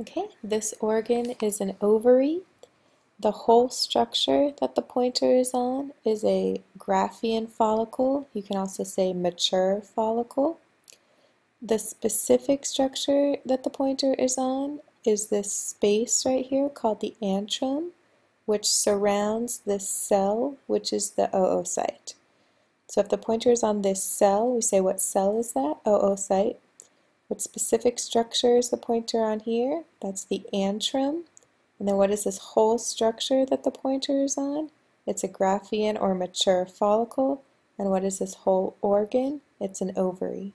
Okay, this organ is an ovary. The whole structure that the pointer is on is a Graafian follicle. You can also say mature follicle. The specific structure that the pointer is on is this space right here called the antrum, which surrounds this cell, which is the oocyte. So if the pointer is on this cell, we say what cell is that? Oocyte. What specific structure is the pointer on here? That's the antrum. And then what is this whole structure that the pointer is on? It's a Graafian or mature follicle. And what is this whole organ? It's an ovary.